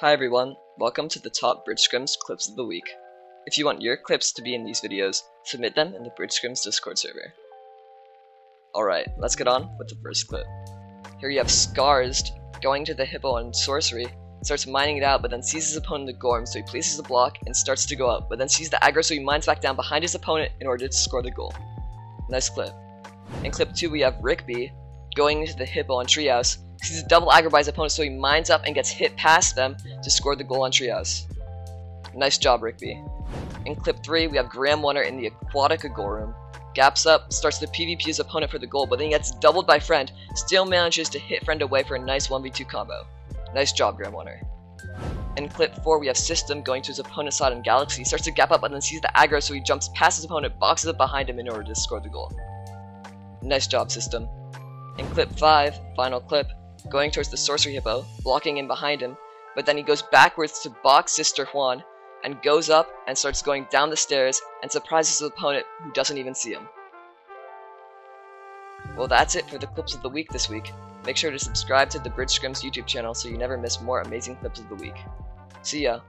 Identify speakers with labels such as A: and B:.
A: Hi everyone, welcome to the top Bridge Scrims clips of the week. If you want your clips to be in these videos, submit them in the Bridge Scrims Discord server. Alright, let's get on with the first clip. Here you have Scarzed going to the Hippo on Sorcery, starts mining it out, but then sees his opponent the Gorm, so he places a block and starts to go up, but then sees the aggro, so he mines back down behind his opponent in order to score the goal. Nice clip. In clip 2 we have Rickby going into the Hippo on Treehouse, sees a double aggro by his opponent, so he mines up and gets hit past them to score the goal on Treehouse. Nice job, Rickby. In clip 3, we have GramOner in the Aquatic Agorum. Gaps up, starts to PvP his opponent for the goal, but then he gets doubled by Friend, still manages to hit Friend away for a nice 1v2 combo. Nice job, GramOner. In clip 4, we have Systim going to his opponent's side in Galaxy, he starts to gap up and then sees the aggro, so he jumps past his opponent, boxes it behind him in order to score the goal. Nice job, Systim. In clip 5, final clip, going towards the Sorcery Hippo, blocking in behind him, but then he goes backwards to box Sister Juan, and goes up and starts going down the stairs and surprises his opponent who doesn't even see him. Well that's it for the clips of the week this week. Make sure to subscribe to the Bridge Scrims YouTube channel so you never miss more amazing clips of the week. See ya!